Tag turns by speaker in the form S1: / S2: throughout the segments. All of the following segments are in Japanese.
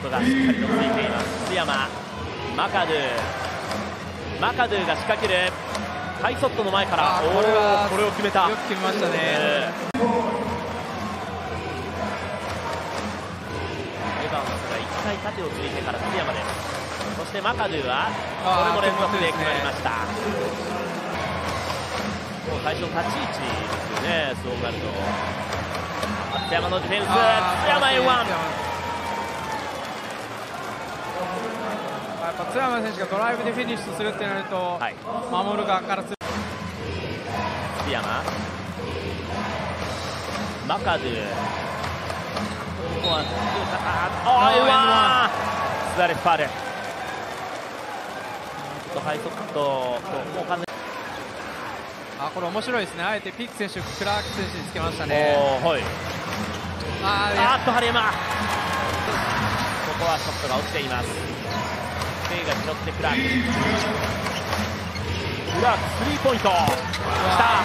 S1: 本がしっかりとついています津山マカドゥマカドゥが仕掛けるハイソットの前から
S2: これは
S1: これを決めた。
S2: よく決めましたね、え
S1: ー、エンスが1回縦をついてから津山です。そしてマカドゥはこれも連続で決まりました、最初立ち位置ですよねそうなると。山のディフェンス。津山
S2: A1 津山選手がドライブでフィニッシュするってなると、はい、守る側からする
S1: 津山。マカドゥ。ここはああエスダレファール。ハイソットもう完全
S2: あこれ面白いですね。あえてピック選手クラーク選手につけましたね。
S1: はい。あーっとここはショットが落ちていますペイが拾ってクラーク。クラークスリーポイント。きた。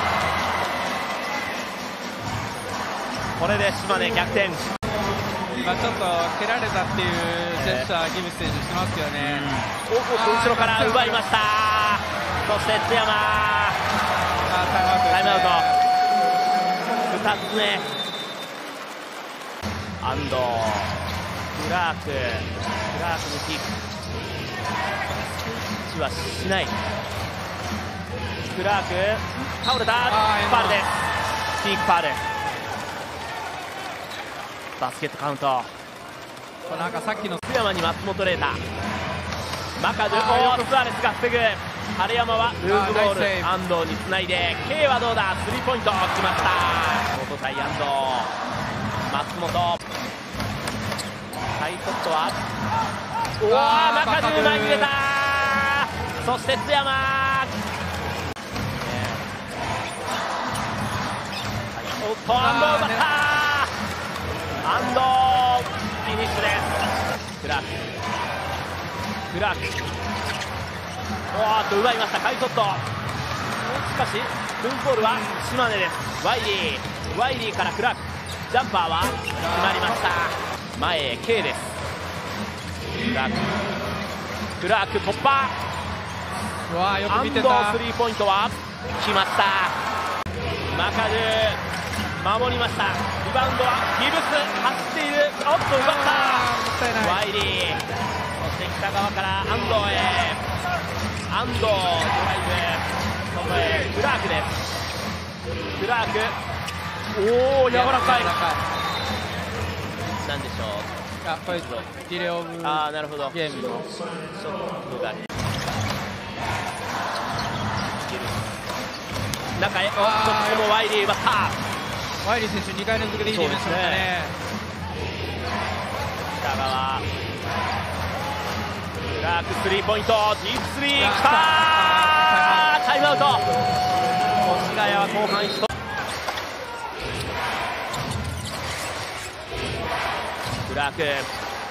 S1: これで島根逆転。
S2: 今ちょっと蹴られたっていうジェスチャー、ギブス選手してますよね、
S1: うん、後ろから奪いました。そして津山。
S2: タイムアウト、
S1: ね、2つ目。安藤クラーク。クラークのキープはしない。クラーク。倒れた。ファールです。ピークファール。バスケットカウント。
S2: なんかさっきの。
S1: 福山に松本玲太。マカドゥおスアレスが防ぐ。晴山はルーズボール。安藤につないで。K はどうだ？スリーポイント。決まった。元対安藤松本ハイトットは。おおマカドゥ前に出たそして津山、おっと安藤奪った。安藤フィニッシュです。クラーク。クラーク。おっと奪いました。カイトット。しかしフンコールは島根です。ワイリー。ワイリーからクラーク。ジャンパーは決まりました前へ K です。クラーククラーク突破。
S2: わよく見てた。
S1: スリーポイントは決まった。マカドゥ守りました。リバウンドはギブス走っている。おっと奪った。ワイリーそして北側から安藤へ。安藤ドライブそこへ。クラークです。クラークおお柔らかいなんでしょう？
S2: あこれディレオブ
S1: あなるほど。
S2: ゲームの。
S1: ショットがね中へ。おっとここもワイリー奪った
S2: ワイリー選手2回連続でいいディフェンスしましたね。
S1: 北川クラークスリーポイント。ディープスリーきたタイムアウト。越谷は後半1クラーク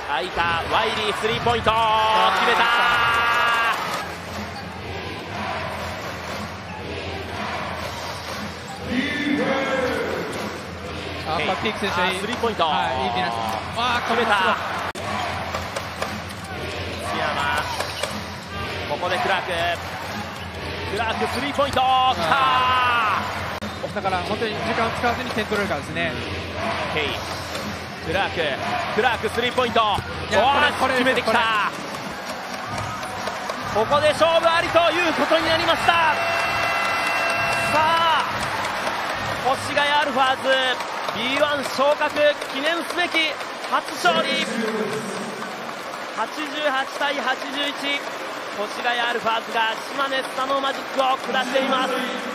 S1: 空いた。ワイリースリーポイント。決めた。
S2: あパピーク選手
S1: スリーポイント、
S2: はい、いいデ
S1: あ決めた。津山。ここでクラーク。クラークスリーポイント。きた
S2: だから本当に時間を使わずに点取れるかですね。
S1: ケイクラーク。クラークスリーポイント。お決めてきた。ここで勝負ありということになりました。さあ越谷アルファーズ。B1 昇格記念すべき初勝利。88対81越谷アルファーズが島根スタノマジックを下しています